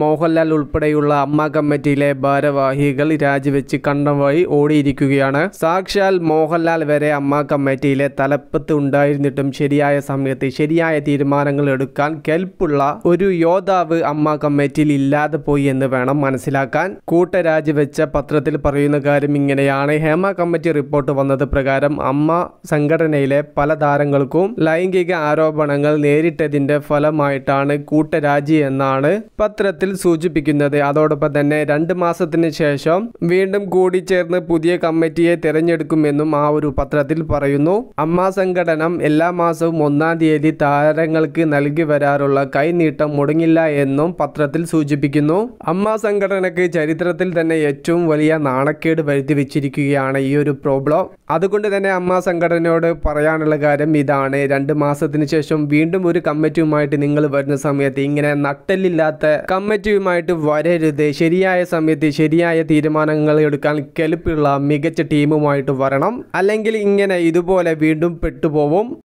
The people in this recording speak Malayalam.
മോഹൻലാൽ ഉൾപ്പെടെയുള്ള അമ്മ കമ്മിറ്റിയിലെ ഭാരവാഹികൾ രാജിവെച്ച് കണ്ടം വഴി ഓടിയിരിക്കുകയാണ്. സാക്ഷാൽ മോഹൻലാൽ വരെ അമ്മ കമ്മിറ്റിയിലെ തലപ്പത്ത് ഉണ്ടായിരുന്നിട്ടും ശരിയായ സമയത്ത് ശരിയായ തീരുമാനങ്ങൾ എടുക്കാൻ കെൽപ്പുള്ള ഒരു യോദ്ധാവ് അമ്മ കമ്മിറ്റിയിൽ ഇല്ലാതെ പോയി എന്ന് വേണം മനസ്സിലാക്കാൻ. കൂട്ടരാജിവെച്ച പത്രത്തിൽ പറയുന്ന കാര്യം ഇങ്ങനെയാണ്. ഹേമ കമ്മിറ്റി റിപ്പോർട്ട് വന്നത് പ്രകാരം അമ്മ സംഘടനയിലെ പല താരങ്ങൾക്കും ലൈംഗിക ആരോപണങ്ങൾ നേരിട്ടതിന്റെ ഫലമായിട്ടാണ് കൂട്ടരാജി എന്നാണ് പത്രത്തിൽ സൂചിപ്പിക്കുന്നത്. അതോടൊപ്പം തന്നെ രണ്ട് മാസത്തിന് ശേഷം വീണ്ടും കൂടിച്ചേർന്ന് പുതിയ കമ്മിറ്റിയെ തിരഞ്ഞെടുക്കുമെന്നും ആ ഒരു പത്രത്തിൽ പറയുന്നു. അമ്മ സംഘടനം എല്ലാ മാസവും ഒന്നാം തീയതി താരങ്ങൾക്ക് നൽകി വരാറുള്ള കൈനീട്ടം മുടങ്ങില്ല എന്നും പത്രത്തിൽ സൂചിപ്പിക്കുന്നു. അമ്മ സംഘടനയ്ക്ക് ചരിത്രത്തിൽ തന്നെ ഏറ്റവും വലിയ നാണക്കേട് വരുത്തി വെച്ചിരിക്കുകയാണ് ഈ ഒരു പ്രോബ്ലം. അതുകൊണ്ട് തന്നെ അമ്മ സംഘടനയോട് പറയാനുള്ള കാര്യം ഇതാണ്. രണ്ട് മാസത്തിന് ശേഷം വീണ്ടും ഒരു കമ്മിറ്റിയുമായിട്ട് നിങ്ങൾ വരുന്ന സമയത്ത് ഇങ്ങനെ നട്ടലില്ലാത്ത കമ്മിറ്റിയുമായിട്ട് വരരുത്. ശരിയായ സമയത്ത് ശരിയായ തീരുമാനങ്ങൾ എടുക്കാൻ കെൽപ്പുള്ള മികച്ച ടീമുമായിട്ട് വരണം. അല്ലെങ്കിൽ ഇങ്ങനെ ഇതുപോലെ വീണ്ടും പെട്ടുപോവും.